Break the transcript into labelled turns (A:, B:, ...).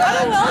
A: Oh, well.